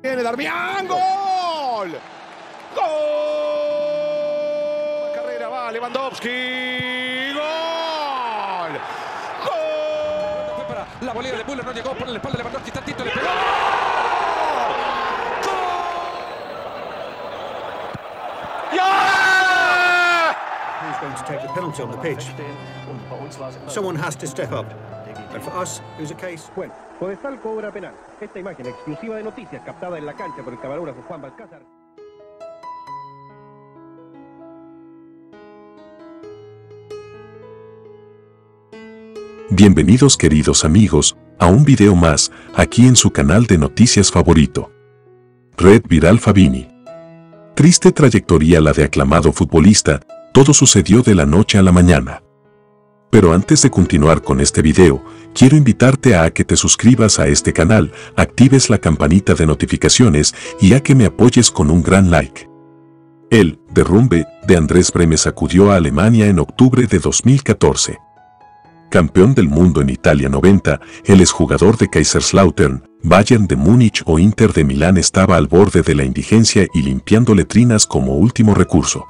Viene Darmian, gol. Gol. Carrera va Lewandowski. Gol. Gol. Fue para la volea de Müller, no llegó por la espalda de Lewandowski, tantito le pegó. ¡Ya! Who's going to take the penalty on the pitch? Someone has to step up. Bueno, Codesal cobra penal. Esta imagen exclusiva de noticias captada en la cancha por el camarógrafo Juan Balcázar. Bienvenidos queridos amigos a un video más aquí en su canal de noticias favorito. Red Viral Fabini. Triste trayectoria la de aclamado futbolista, todo sucedió de la noche a la mañana. Pero antes de continuar con este video, quiero invitarte a que te suscribas a este canal, actives la campanita de notificaciones y a que me apoyes con un gran like. El derrumbe de Andrés Breme sacudió a Alemania en octubre de 2014 campeón del mundo en Italia 90, el exjugador de Kaiserslautern, Bayern de Múnich o Inter de Milán estaba al borde de la indigencia y limpiando letrinas como último recurso.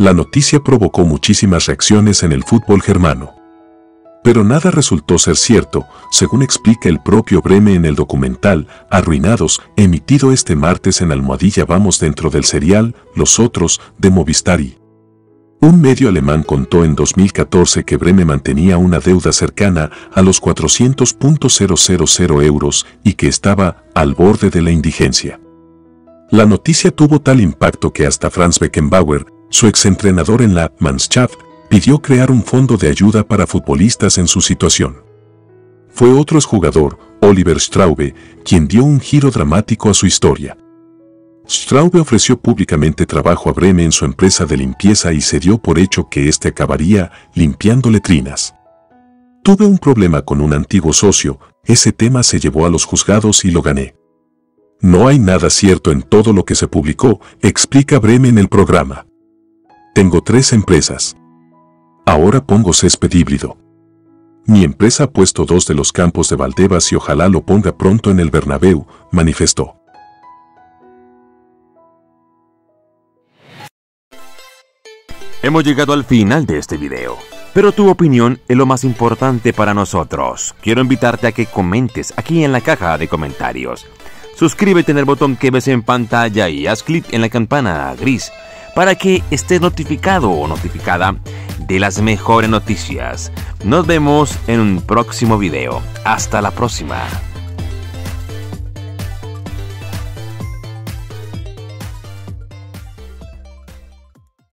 La noticia provocó muchísimas reacciones en el fútbol germano. Pero nada resultó ser cierto, según explica el propio Breme en el documental Arruinados, emitido este martes en Almohadilla Vamos dentro del serial Los Otros de Movistari. Un medio alemán contó en 2014 que Breme mantenía una deuda cercana a los 400.000 euros y que estaba al borde de la indigencia. La noticia tuvo tal impacto que hasta Franz Beckenbauer, su exentrenador en la Mannschaft, pidió crear un fondo de ayuda para futbolistas en su situación. Fue otro exjugador, Oliver Straube, quien dio un giro dramático a su historia. Straube ofreció públicamente trabajo a Breme en su empresa de limpieza y se dio por hecho que éste acabaría limpiando letrinas. Tuve un problema con un antiguo socio, ese tema se llevó a los juzgados y lo gané. No hay nada cierto en todo lo que se publicó, explica Breme en el programa. Tengo tres empresas. Ahora pongo césped híbrido. Mi empresa ha puesto dos de los campos de Valdebas y ojalá lo ponga pronto en el Bernabéu, manifestó. Hemos llegado al final de este video. Pero tu opinión es lo más importante para nosotros. Quiero invitarte a que comentes aquí en la caja de comentarios. Suscríbete en el botón que ves en pantalla y haz clic en la campana gris para que estés notificado o notificada de las mejores noticias. Nos vemos en un próximo video. Hasta la próxima.